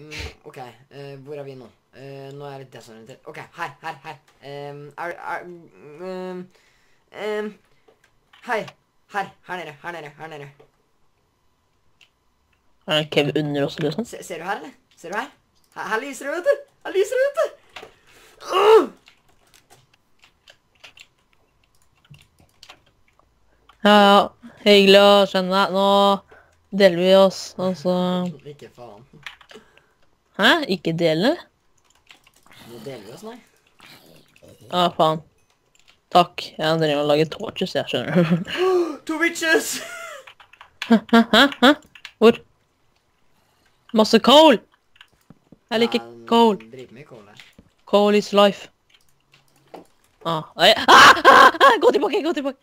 mm, OK, uh, hvor er vi nå? Uh, nå er jeg litt desorientert. OK, her, her, her. Um, er, er um, um, Hei. Her. Her nede. Her nede. Her nede. Er Kev under oss, liksom? Se, ser du her, eller? Ser du her? Her, her lyser det, vet du. Her lyser det, vet du. Uh! Ja, ja. Hyggelig å skjønne deg. Nå deler vi oss, og så Ikke faen. Hæ? Ikke dele? Nå deler vi oss, nei. Ja, faen. Takk. Jeg driver og lager torches, jeg skjønner. To witches! Hæ? Hæ? Hæ? Hvor? Masse coal! Jeg liker Ja, coal. Dritmye coal her. Coal is life. Ah, nei. Ah, ah, ah, gå tilbake, gå tilbake.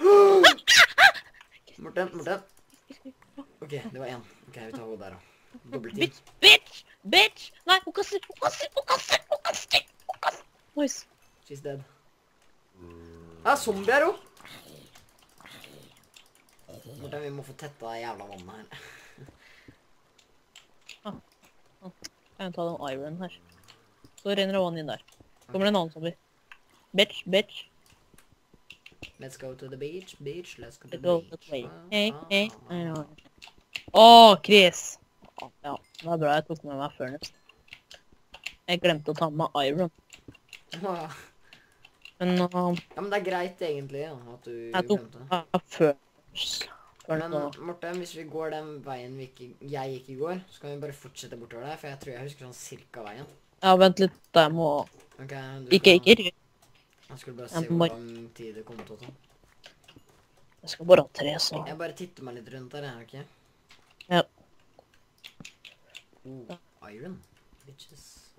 Morten, Morten. OK, det var én. OK, vi tar henne der, da. Bitch, bitch, bitch! Nei, hun kaster, hun kaster, hun kaster, hun kaster, hun kaster. Nice. She's dead. Det er zombier òg. Morten, vi må få tetta det jævla vannet her. Kan jeg ta den iron her? Så renner det vann inn der. Kommer det en annen zombie. Bitch, bitch. Let's go to the beach, beach, let's go to Let's the go beach. Ah, Hey, ah, hey. ah, ah. Å, Chris. Ja, det var bra jeg tok med meg furnace. Jeg glemte å ta med meg iron. Ah. Men uh, Ja, men det er greit egentlig ja, at du jeg tok glemte det. meg furnace. Men Morten, hvis vi går den veien vi ikke, jeg gikk i går, så kan vi bare fortsette bortover der, for jeg tror jeg husker sånn cirka veien. Ja, vent litt. Jeg må okay, Ikke, skal- ikke. Jeg skulle bare se hvor bare- lang tid det kom til å ta. Jeg skal bare ha tre, så. Jeg bare titter meg litt rundt der, jeg, ok? Oh, iron. Bitches.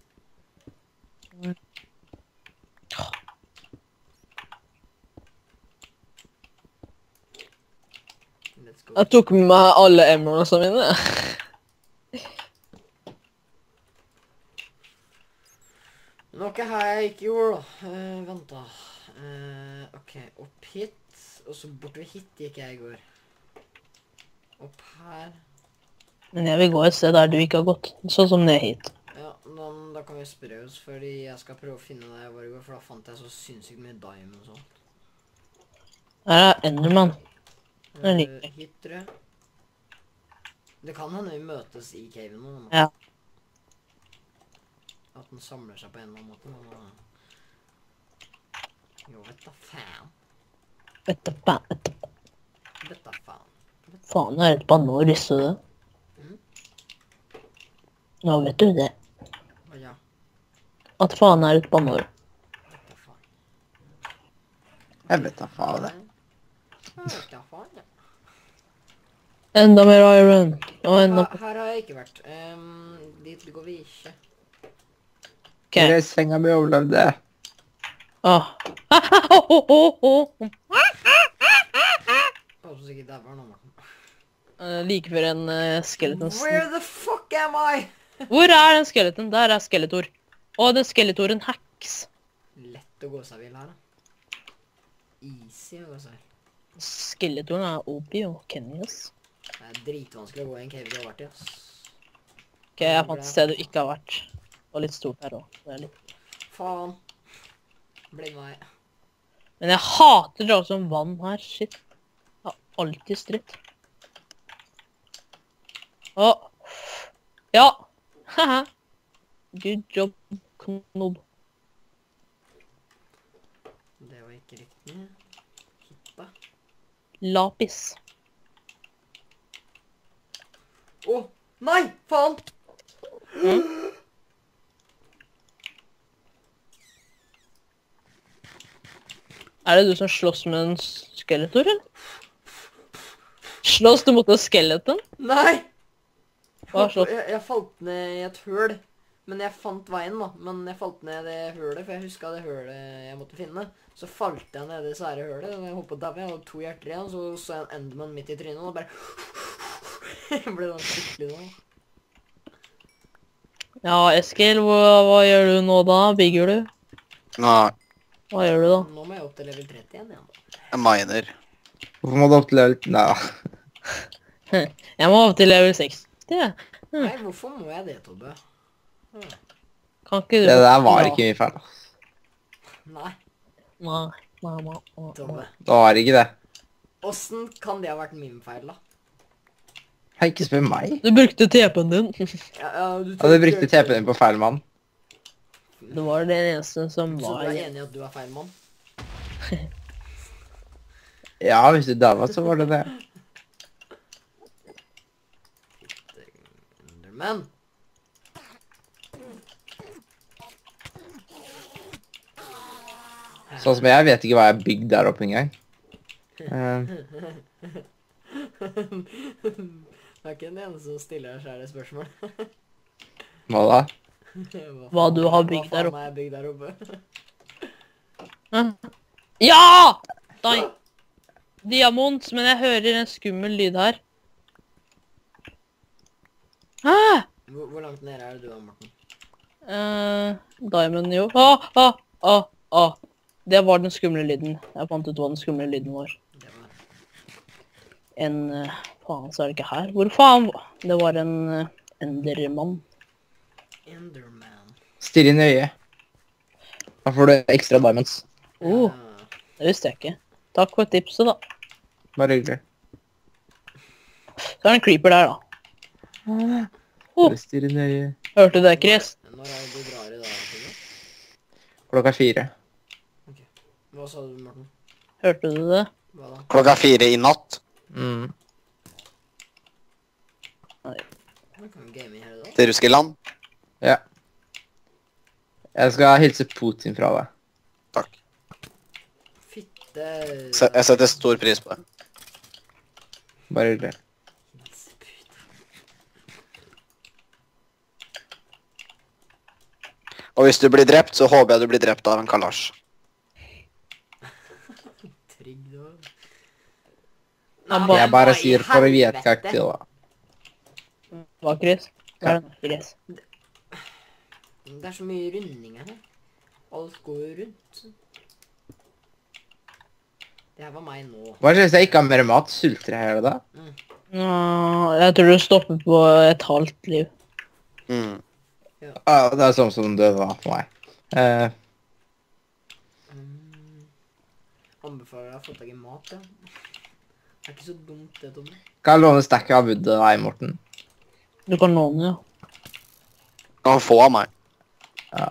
Let's. Jeg tok med meg alle emeraldene mine. Noe har jeg ikke gjort, da. Eh, vent, da. Uh, OK, opp hit. Og så bortover hit gikk jeg i går. Opp her. Men jeg vil gå et sted der du ikke har gått. Sånn som ned hit. Ja, men da kan vi spre oss, fordi jeg skal prøve å finne jeg i går, for da fant jeg så sinnssykt mye diamond og sånt. Her er Enderman. Den Eh, liker jeg. hit, tror jeg. Det kan hende vi møtes i caven nå. Ja. At den samler seg på en eller annen måte. Men, uh, jo, vet da faen. Vet du faen, vet da faen. faen, er et banneord, visste du det? Nå vet du det. Å ja, At faen er et banneord. vet. Jeg vet da faen. det. Ja, ja. Enda mer iron. Og enda Her, her har jeg ikke vært. Ehm, dit går vi ikke. Ok. er senga mi overlevde. Oh. Håper ikke det var noe. Eh, like før en uh, skeleton Where the fuck am I? Hvor er den skeleton? Der er skeletor. Og den skeletoren hacks. Lett å gå seg vill her, da. Easy å gå seg vill. Skeletoren er Obi og Kenny, ass. Det er dritvanskelig å gå i en cave du har vært i, ass. Ok, jeg fant et sted du ikke har vært. Og litt stort her òg. Faen. Blind vei. Men jeg hater dra som vann her. Shit. Jeg har alltid stritt. Å. Ja. Haha. Good job, knobb. Det var ikke riktig. Hitta. Lapis. Å! nei! Faen! Er det du som slåss med en skeletor, eller? Slåss du mot en skeleton? Nei! Hva slåss? Jeg, jeg falt ned i et høl. Men jeg fant veien, da. Men jeg falt ned i det hølet, for jeg huska det hølet jeg måtte finne. Så falt jeg ned i det svære hølet, og jeg holdt på å daue. Jeg hadde to hjerter igjen, så så jeg en Enderman midt i trynet, og bare Jeg ble sånn skikkelig sånn. Ja, Eskil, hva, hva gjør du nå da? Bygger du? Nei, Hva gjør du da? Nå må jeg opp til level 30 igjen. da. jeg miner. Hvorfor må du opp til level Nei. Jeg må opp til level 60. Mm. Nei, hvorfor må jeg det, Tobbe? Kan ikke du Det der var ikke min feil. Nei, Nei, nei, nei, nei, Tobbe. Det var ikke det. Åssen kan det ha vært min feil, da? Hei, ikke spør meg. Du brukte TP-en din. Ja, ja, du, ja, du brukte TP-en din på feil mann. Det var det eneste som var Så du er enig i at du er feil mann? Ja, hvis du daua, så var det det. Enderman. Sånn som jeg vet ikke hva jeg har bygd der oppe engang. Uh. Det er ikke den eneste som stiller seg det spørsmålet. hva da? Hva du har bygd der oppe? Hva faen har jeg bygd der oppe? Ja! Nei. Diamant, men jeg hører en skummel lyd her. Hæ? Hvor, hvor langt nede er det du er, Morten? Eh, Diamond, jo. Ah, ah, ah, ah. Det var den skumle lyden. Jeg fant ut hva den skumle lyden var. Det var En uh, Faen, så er det ikke her. Hvor faen? Det var en uh, endermann. Enderman. Stirr inn i øyet. Da får du ekstra diamonds. Oh, uh. det visste jeg ikke. Takk for tipset, da. Bare hyggelig. Så er det en creeper der, da. Oh. Øyet. Hørte du det, Chris? Når er det drar i dag? Klokka fire. Hva sa du, Morten? Hørte du det? Hva da? Klokka fire i natt. Mm. Vi kan jo game i hele dag. Til Russland. Ja. Jeg skal hilse Putin fra deg. Takk. Fitte Jeg setter stor pris på det. Bare hyggelig. Og hvis du blir drept, så håper jeg du blir drept av en kalasj. Trygg du bare- Jeg bare sier for å vite hva det da. Hva, Chris? Hva er det? Chris? Det er så mye rundinger her. Alt går jo rundt. Det her var meg nå. Hva skjer hvis jeg ikke har mer mat? Sulter jeg hele da? Nå, jeg tror du stopper på et halvt liv. Mm. Ah, det er sånn som det var for meg. Eh, Mm. Anbefaler deg å få tak i mat, ja. Det er ikke så dumt, det, Tommy. kan jeg låne stacket av wood av deg, Morten? Du kan låne, ja. Kan få av meg. Ja.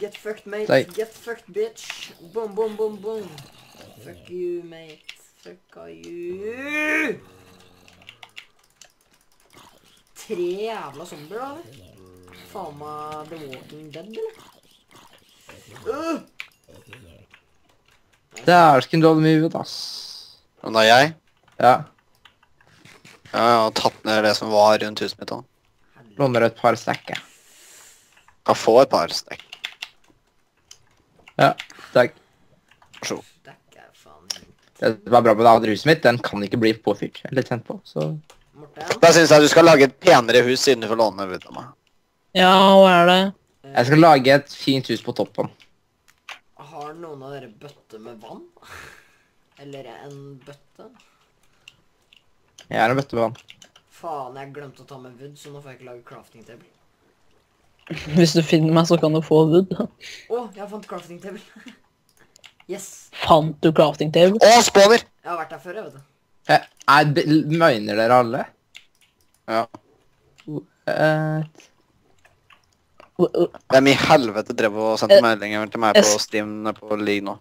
Get fucked, mate. Nei. Get fucked, bitch. Boom, boom, boom, boom. Fuck you, mate. Fucka you. Tre jævla zombier, da, eller? Faen meg The Walking Dead, eller? Øh! Dæsken, du hadde mye ut, ass. Og da jeg Ja. ja, jeg har tatt ned det som var rundt huset mitt da. Låner et par stekker. jeg. Kan få et par stekk. Ja, takk. Vær så god. Det som er bra med det andre huset mitt, den kan ikke bli påfyrt. Eller tent på, så... Morten? Da syns jeg du skal lage et penere hus siden du får låne ut av meg. Ja, hva er det? Jeg skal lage et fint hus på toppen. Har noen av dere bøtte med vann? Eller en bøtte? Jeg er en bøtte med vann. Faen, jeg glemte å ta med wood, så nå får jeg ikke lage crafting table. Hvis du finner meg, så kan du få wood. Å, jeg fant crafting table. yes. Fant du crafting table? Å, spawner! Jeg har vært der før, jeg, vet du. Det- møgner dere alle? Ja. Eh, Hvem i helvete drev og sendte Eh, meldinger til meg på jeg- Steam på League nå?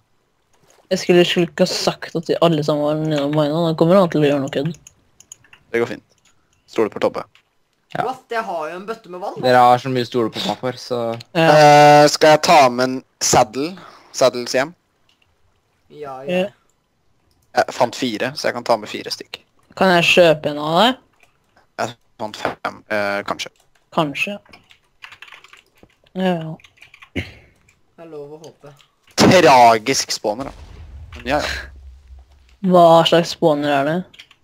Jeg skulle, skulle ikke ha sagt at de alle sammen var innom meg nå. Da kommer han til å gjøre noe kødd. Det går fint. Stoler på Tobbe. Ja. What? Jeg har jo en bøtte med vann. dere har så mye stoler stole på meg for, så... Ja. uh, skal jeg ta med en saddel? Saddels hjem? Ja, Ja. ja. Jeg fant fire, så jeg kan ta med fire stykk. Kan jeg kjøpe en av deg? Jeg fant fem, uh, kanskje. Kanskje. Ja. Det er lov å håpe. Tragisk spawner, da. Men ja, ja. Hva slags spawner er det?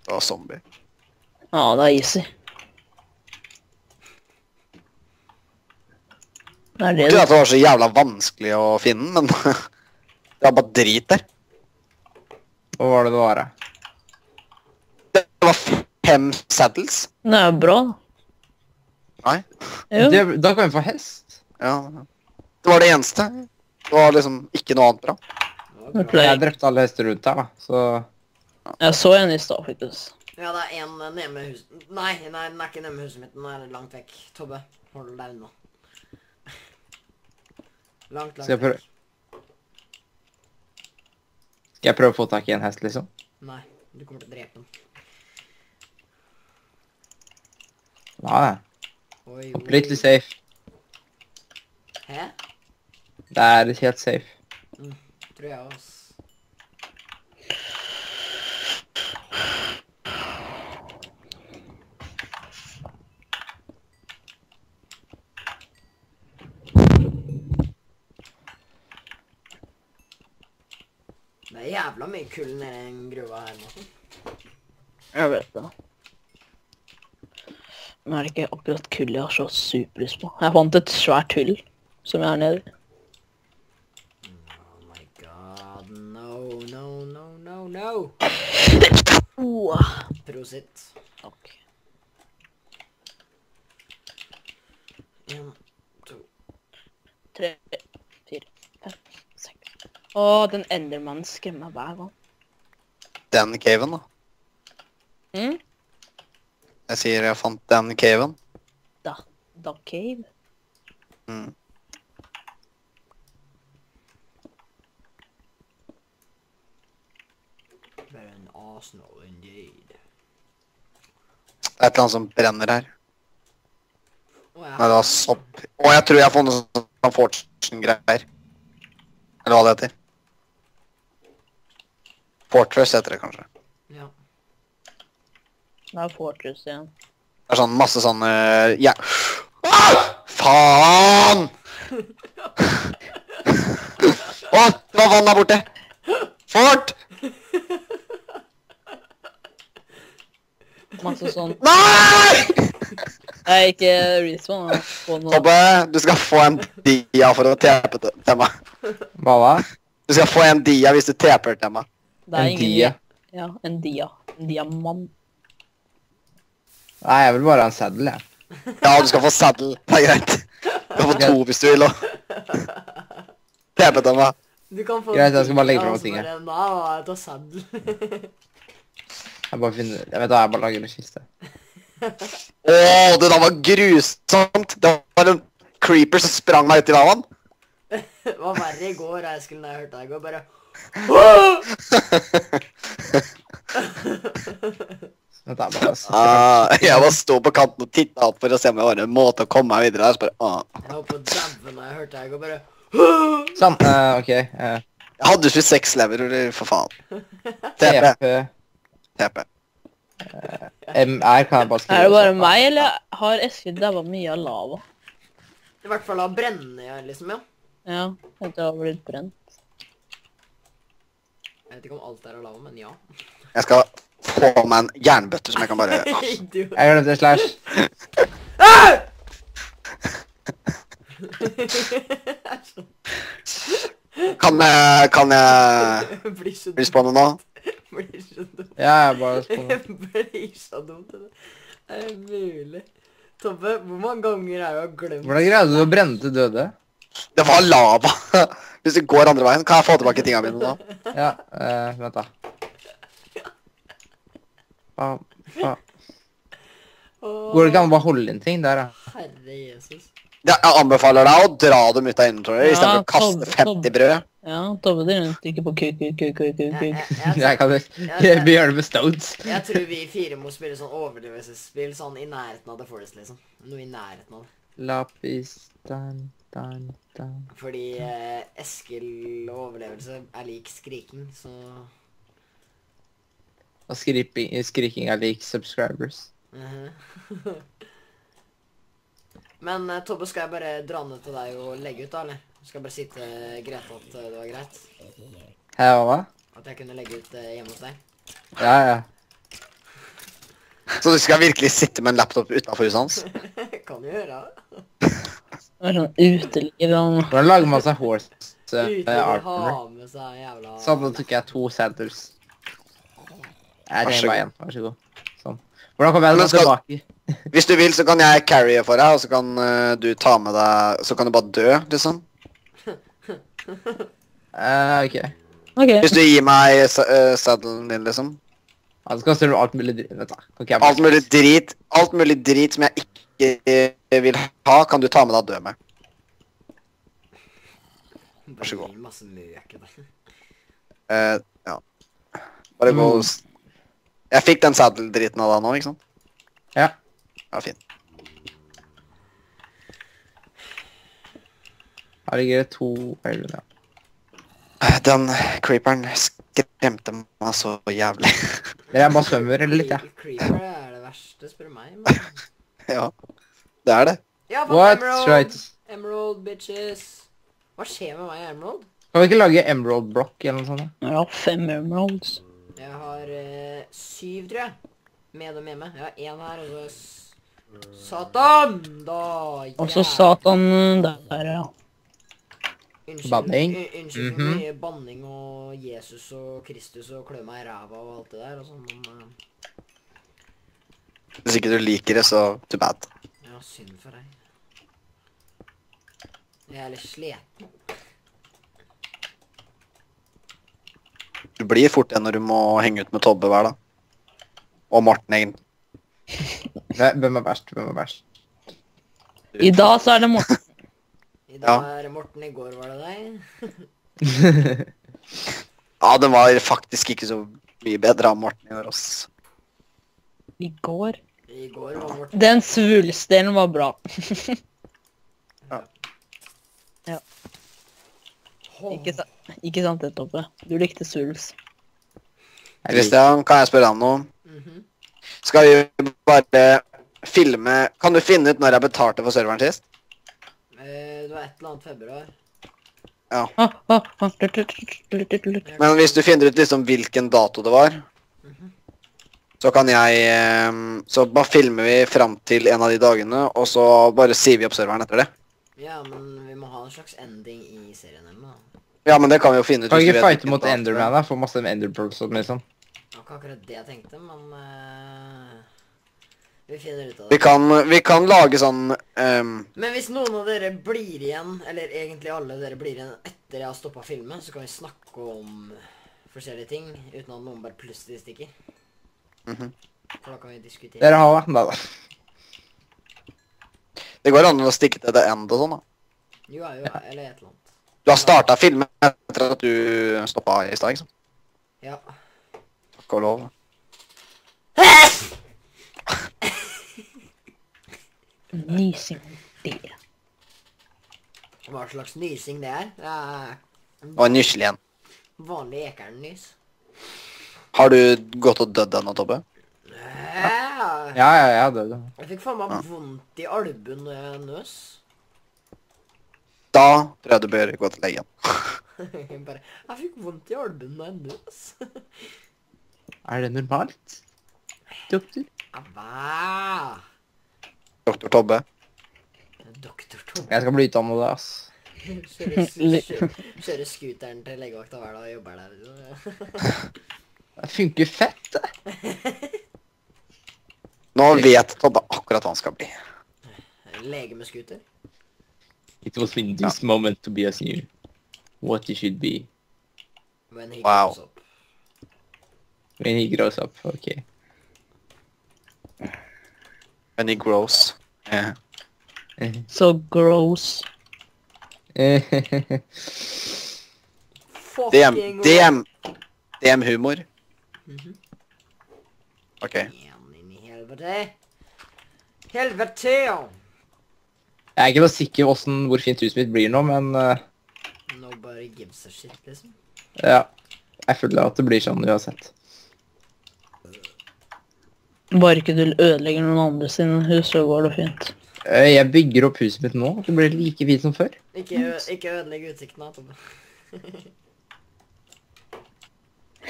Det var zombie. Ja, det er easy. Det er det Ikke du at det var så jævla vanskelig å finne, men det var bare drit der. Hva var det det var? da? Det var fem saddles. Det er jo bra, da. Nei. Jo. Det, da kan vi få hest. Ja. Det var det eneste. Det var liksom ikke noe annet bra. Jeg pleier- Jeg drepte alle hester rundt her, da. Så Jeg så en i stad, faktisk. Ja, det er en nede med huset Nei, nei, den er ikke nede med huset mitt. Den er langt vekk. Tobbe, hold deg unna. Langt, langt Skal jeg prøve- vekk. skal jeg prøve å få tak i en hest, liksom. Nei, du kommer til å drepe den. Nei, Oi, oi. completely safe. Hæ? Det er helt safe. Tror jeg også. Det er jævla mye kull nedi i den gruva her Morten. Jeg vet det. Men er det ikke akkurat kull jeg har så superlyst på? Jeg fant et svært hull som jeg her nede. Oh my god, no, no, no, no, no. Oh, Prosit. Ok. En, to. Tre, fire, fem, seks. Å, den endermannen skremmer meg hver gang. Den caven, da. Mm? Jeg sier jeg fant den caven. Da, da cave. Mm. Bare en Arsenal indeed. Et eller annet som brenner her. Oh, ja. Nei, det var sopp. Å, jeg tror jeg har funnet sånn Fortune-greier. Eller hva det heter. Fortress heter det kanskje. Ja. Det er Fortress igjen. Det er sånn masse sånne Ja. Ah! Faen! Å, det var vann der borte! Fort! Masse sånn Nei! Jeg er ikke respawn. Tobbe, du skal få en dia for å tepe til meg. Hva da? Du skal få en dia hvis du teper til meg. Det er En ingen- dia? Ja, en dia. En diamant. Nei, jeg vil bare ha en seddel, jeg. Ja, du skal få seddel. Det er greit. Du kan få to hvis du vil. og Tepe til meg. Du kan få Greit, jeg skal bare legge så ting her. Nei, ta saddel. Jeg bare finner Jeg vet da, jeg bare lager en kiste. Å, det da var grusomt. Det var en creeper som sprang meg ut i lavaen. Det var verre i går, Eskil, da jeg hørte deg gå. Bare Dette er bare så- Ah, jeg bare sto på kanten og titta opp for å se om det var en måte å komme meg videre der. Så bare, ah. Jeg håper på daue når jeg hørte deg gå. Bare Sånn, eh, ok. eh, Jeg hadde 26 leverer, for faen. TP. TP TP. MR kan jeg bare skrive. Er det bare også. meg, eller har Eskil daua mye av lava? I hvert fall av brennende, liksom, ja. Ja, at å har blitt brent. Jeg vet ikke om alt er av lava, men ja. Jeg skal få meg en jernbøtte som jeg kan bare Idiot. Jeg glemte slash. Kan jeg, kan jeg bli blir så nå? Blir så dum. Ja, jeg bare spør. Det blir så dumt. det. Er det mulig? Tobbe, hvor mange ganger er jeg glemt Hvordan greide du å brenne til døde? Det var lava. Hvis du går andre veien, kan jeg få tilbake tingene mine nå? Ja, eh, vent da. Faen. Åh, Går det ikke an å bare holde inn ting der, da? Herre Jesus. Jeg jeg anbefaler deg å dra dem ut av inventoryet Ja, istedenfor å kaste 50 brød. Ja, Tobbe driver rundt ikke på kuk, kuk, kuk, kuk, kuk, Jeg, kuk. jeg, jeg, Jeg kan jeg- vi gjør det med stones. jeg tror vi fire må spille sånn overdrivelsesspill sånn i nærheten av The Forest, liksom. Noe i nærheten av det. Lapis, dan, dan, dan. Fordi eh, Eskil og overlevelse er lik skriking, så Og skriping, skriking er lik subscribers. Mhm. Men eh, Tobbe, skal jeg bare dra ned til deg og legge ut, da, eller? Skal bare si til Grete at eh, det var greit? Hei, hva? At jeg kunne legge ut eh, hjemme hos deg? Ja, ja. Så du skal virkelig sitte med en laptop utenfor huset hans? kan du gjøre det. Er sånn uteliv og Hvordan lager man seg horse uh, armor? jævla Sånn, da tok jeg to saddles. Jeg Vær så trenger bare én. Vær så god. Sånn. Hvordan kommer jeg meg skal- tilbake? Hvis du vil, så kan jeg carrye for deg, og så kan uh, du ta med deg Så kan du bare dø, liksom. Eh, ok. OK. Hvis du gir meg sa- eh, saddelen din, liksom. Ja, så kaster du alt mulig dritt. Vent, da. Kan ikke jeg Alt mulig drit Alt mulig drit som jeg ikke eh, vil ha, kan du ta med deg og dø med. Vær så god. Masse møk. Eh, ja. Bare gå Mm. og s- Jeg fikk den saddel-driten av deg nå, ikke sant? Ja. Ja, fint. Her ligger det to øyne, ja. Eh, Den creeperen skremte meg så jævlig. jeg bare svømmer eller litt, ja. Creeper er det verste, spør du meg. Men... ja. Det er det. Ja, What? Emerald! Right. Emerald, bitches. Hva skjer med meg og Emerald? Kan vi ikke lage emerald block eller noe sånt? da? Jeg har fem emeralds. Jeg har eh, syv, tror jeg. Med dem hjemme. Jeg har én her, og så Satan! Da Og så Satan der, ja. Unnskyld, Banning. un- Unnskyld mm -hmm. mye banning og Jesus og Kristus og klø meg i ræva og alt det der. Og sånn, men eh, Hvis ikke du liker det, så too bad. ja, synd for deg. Jeg er litt sliten. Du blir fort det når du må henge ut med Tobbe hver dag. Og Morten, egentlig. Hvem er verst? Hvem er verst? I dag så er det Morten. I dag er Morten, i går var det deg. Ja, det var faktisk ikke så mye bedre av Morten i år, ass. I går. I går var Morten Den svulstdelen var bra. Ikke, sa ikke sant det, Toppe? Du likte svulst. Kristian, kan jeg spørre deg om noe? Mhm. Skal vi bare filme Kan du finne ut når jeg betalte for serveren sist? Det var et eller annet februar. Ja. Men hvis du finner ut liksom hvilken dato det var, så kan jeg eh, Så bare filmer vi fram til en av de dagene, og så bare sier vi opp serveren etter det. Ja, men vi må ha en slags ending i serien da. Ja, men det kan vi jo finne ut. Kan vi ikke fighte mot er. Enderman, da? Få masse Enderpearls og liksom. Det var ikke akkurat det jeg tenkte, men eh, Vi finner ut av Vi det. kan, vi kan lage sånn um... Men hvis noen av dere blir igjen, eller egentlig alle dere blir igjen etter jeg har stoppa filmen, så kan vi snakke om forskjellige ting uten at noen bare plutselig stikker. mhm. For da kan vi diskutere. Dere har vært med, da. Det går an å stikke til det end og sånn, da. Jo, jo, ja, eller et eller annet. Du har starta filmen etter at du stoppa i stad, ikke sant? Ja. Takk og lov. Nysing. Det. Hva slags nysing det er? Det er Og en igjen. en. vanlig ekernys. Har du gått og dødd ennå, Tobbe? Ja. Ja, ja, jeg det, det. Jeg fikk faen meg vondt i albuen når jeg nøs. Da tror jeg du bør gå til legen. Bare, jeg fikk vondt i albuen når jeg nøs. Er det normalt? Doktor? Hva? Doktor Tobbe. Doktor Tobbe. Jeg skal bli utdannet det, ass. Kjører, kjører, kjører scooteren til legevakta hver dag og jobber der. Det funker fett, det. Nå vet Tobbe akkurat hva han skal bli. Lege med scooter. It was in this moment to be as new. What he should be. When he Wow. grows up. When he grows up. Ok. He grows. Eh. Så gross. DM, Fucking DM, DM-humor. Mhm. Ok. Igjen inn i helvete. Helvete! Jeg er ikke så sikker hvordan, hvor fint huset mitt blir nå, men uh, Nobody gives a shit, liksom. ja. Jeg føler at det blir sånn uansett. Bare ikke du ødelegger noen andre sine hus, så går det fint. Eh, Jeg bygger opp huset mitt nå. Det blir like fint som før. Ikke, ikke ødelegg utsikten, da, Tobbe.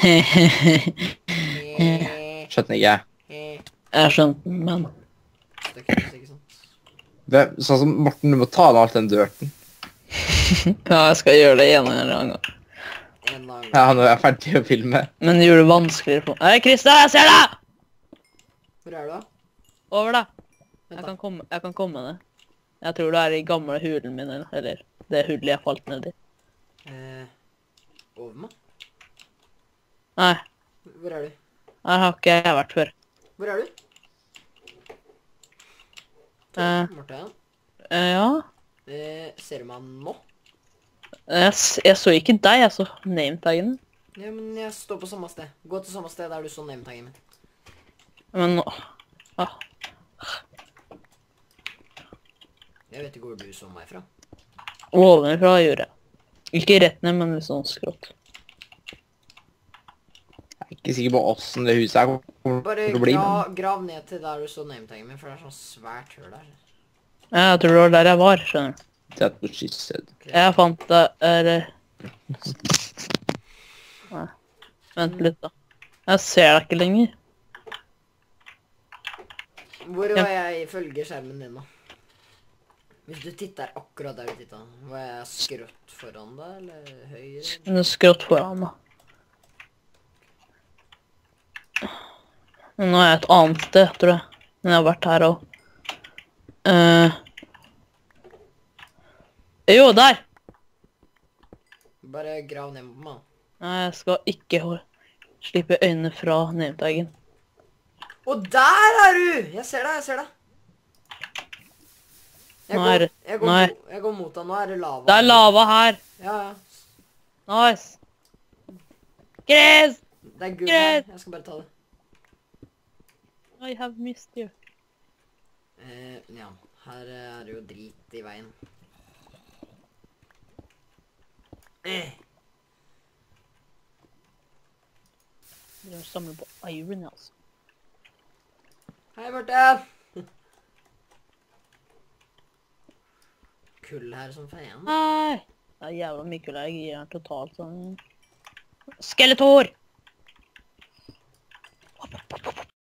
Skjønner ikke jeg. Jeg skjønte den, men ikke? Hvem- Sånn som Morten, du må ta av alt den dørten. Ja, jeg skal gjøre det en eller annen gang. En Ja, nå er jeg ferdig å filme. Men det gjør det vanskeligere på Hei, Christer, jeg ser deg! Hvor er du, da? Over, da. Jeg Vent, kan da. komme, jeg kan komme ned. Jeg tror du er i gamle hulen min, eller, eller det hullet jeg falt ned i. Eh, over meg? Nei, Hvor er du? her har ikke jeg vært før. Hvor er du? Eh. Martin? Eh, ja, Eh, ser du meg nå? jeg, jeg så ikke deg, jeg så nametaggen. Ja, men jeg står på samme sted. Gå til samme sted der du så nametaggen min. Men nå... Ah, Jeg vet ikke hvor du så meg fra. ovenfra gjorde jeg. Ikke rett ned, men litt sånn skrått. Jeg er ikke sikker på åssen det huset her kommer Bare til å bli. Bare Men grav ned til der du så nametaggen min, for det er sånn svært hull der. Ja, Jeg tror det var der jeg var, skjønner du. sett på skysset. Jeg fant det, eller... Nei, vent litt da. Jeg ser deg ikke lenger. Hvor var jeg ifølge skjermen din, da? Hvis du titter akkurat der du titta, var jeg skrått foran deg, eller høyre? Er skrått foran da. Nå er jeg et annet sted, tror jeg. Men jeg har vært her også. Uh, jo, der! Bare grav ned på meg. Nei, jeg skal ikke slippe øynene fra nametaggen. Og der er du! Jeg ser deg, jeg ser deg. Jeg Nå går, er går, jeg går, nå er- jeg går mot deg. Nå er det lava. Det er lava her! Ja, ja. Nice! Chris! Det er gull her. Jeg skal bare ta det. I have missed you. Eh, ja. Her eh, er det jo drit i veien. Eh. Jeg samler på iron, altså. Hei, Marte. Kull her som faen. Nei. Det er jævla mye kull her. Jeg er totalt sånn... Skeletor! Hopp, hopp, hopp!